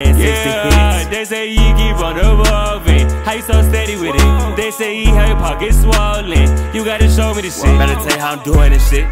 Yeah, they say you keep on evolving. How you so steady with it? They say you have your pockets swollen. You gotta show me the shit. Better tell you how I'm doing this shit.